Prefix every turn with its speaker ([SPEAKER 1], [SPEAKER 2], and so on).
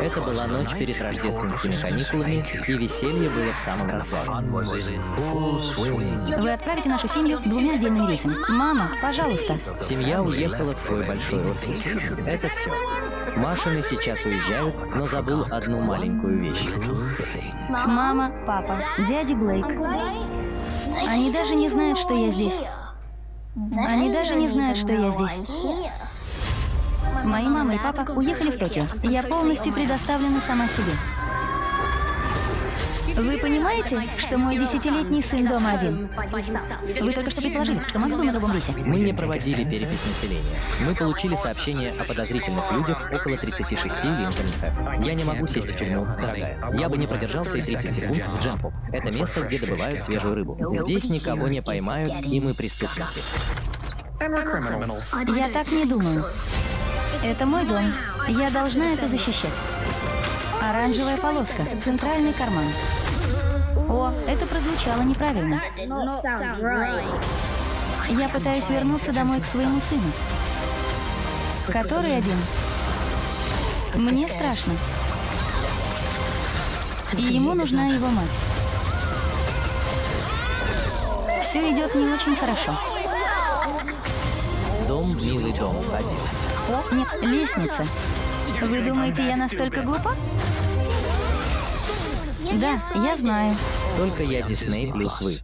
[SPEAKER 1] Это была ночь перед рождественскими каникулами, и веселье было в самом разгаре.
[SPEAKER 2] Вы отправите нашу семью двумя отдельными рейсами. Мама, пожалуйста.
[SPEAKER 1] Семья уехала в свой большой отпуск. Это все. Машины сейчас уезжают, но забыл одну маленькую вещь.
[SPEAKER 2] Мама, папа, дядя Блейк. Они даже не знают, что я здесь. Они даже не знают, что я здесь. Мои мама и папа уехали в Токио. Я полностью предоставлена сама себе. Вы понимаете, что мой десятилетний сын дома один? Вы только что предположили, что Макс был на другом рейсе.
[SPEAKER 1] Мы не проводили перепись населения. Мы получили сообщение о подозрительных людях около 36 Линкольн. Я не могу сесть в тюрьму, дорогая. Я бы не продержался и 30 секунд в Джемпу. Это место, где добывают свежую рыбу. Здесь никого не поймают, и мы преступники.
[SPEAKER 2] Я так не думаю. Это мой дом. Я должна это защищать. Оранжевая полоска. Центральный карман. О, это прозвучало неправильно. Я пытаюсь вернуться домой к своему сыну. Который один? Мне страшно. И ему нужна его мать. Все идет не очень хорошо.
[SPEAKER 1] Дом, милый дом, один.
[SPEAKER 2] О, нет, лестница. Вы думаете, я настолько глупа? Да, я знаю.
[SPEAKER 1] Только я Дисней плюс вы.